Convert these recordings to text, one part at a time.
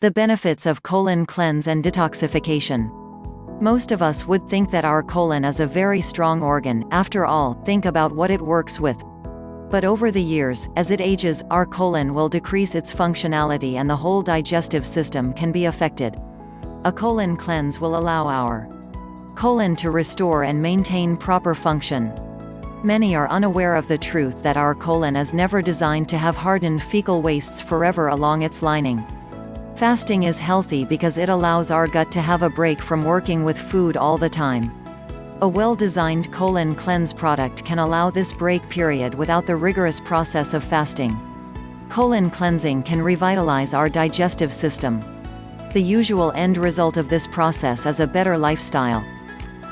The benefits of colon cleanse and detoxification. Most of us would think that our colon is a very strong organ, after all, think about what it works with. But over the years, as it ages, our colon will decrease its functionality and the whole digestive system can be affected. A colon cleanse will allow our colon to restore and maintain proper function. Many are unaware of the truth that our colon is never designed to have hardened fecal wastes forever along its lining. Fasting is healthy because it allows our gut to have a break from working with food all the time. A well-designed colon cleanse product can allow this break period without the rigorous process of fasting. Colon cleansing can revitalize our digestive system. The usual end result of this process is a better lifestyle.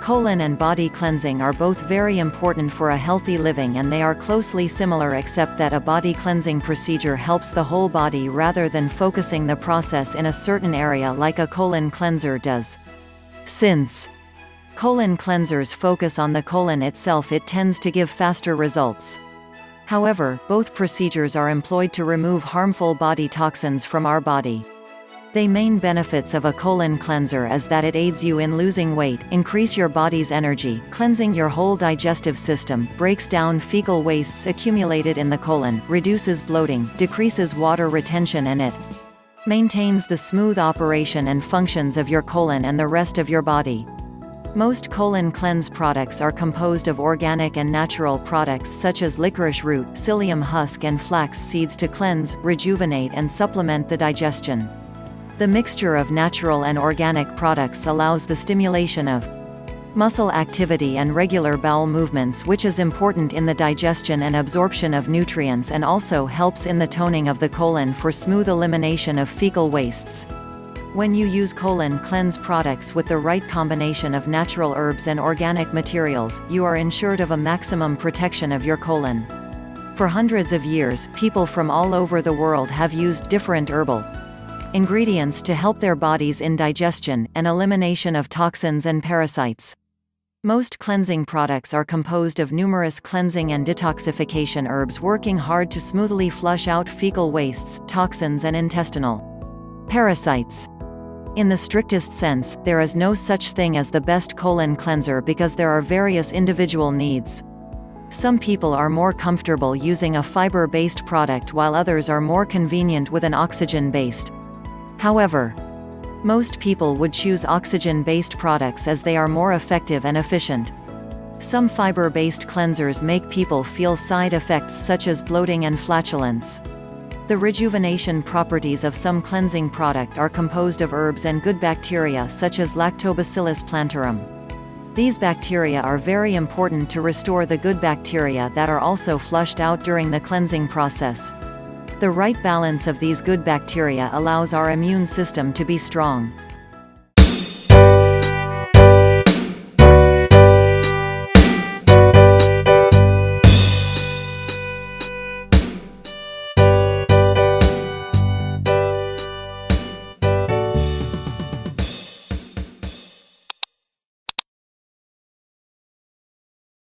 Colon and body cleansing are both very important for a healthy living and they are closely similar except that a body cleansing procedure helps the whole body rather than focusing the process in a certain area like a colon cleanser does. Since colon cleansers focus on the colon itself it tends to give faster results. However, both procedures are employed to remove harmful body toxins from our body. The main benefits of a colon cleanser is that it aids you in losing weight, increase your body's energy, cleansing your whole digestive system, breaks down fecal wastes accumulated in the colon, reduces bloating, decreases water retention and it maintains the smooth operation and functions of your colon and the rest of your body. Most colon cleanse products are composed of organic and natural products such as licorice root, psyllium husk and flax seeds to cleanse, rejuvenate and supplement the digestion. The mixture of natural and organic products allows the stimulation of muscle activity and regular bowel movements which is important in the digestion and absorption of nutrients and also helps in the toning of the colon for smooth elimination of fecal wastes. When you use colon cleanse products with the right combination of natural herbs and organic materials, you are ensured of a maximum protection of your colon. For hundreds of years, people from all over the world have used different herbal ingredients to help their bodies in digestion, and elimination of toxins and parasites. Most cleansing products are composed of numerous cleansing and detoxification herbs working hard to smoothly flush out fecal wastes, toxins and intestinal parasites. In the strictest sense, there is no such thing as the best colon cleanser because there are various individual needs. Some people are more comfortable using a fiber-based product while others are more convenient with an oxygen-based. However, most people would choose oxygen-based products as they are more effective and efficient. Some fiber-based cleansers make people feel side effects such as bloating and flatulence. The rejuvenation properties of some cleansing product are composed of herbs and good bacteria such as Lactobacillus plantarum. These bacteria are very important to restore the good bacteria that are also flushed out during the cleansing process. The right balance of these good bacteria allows our immune system to be strong.